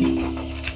you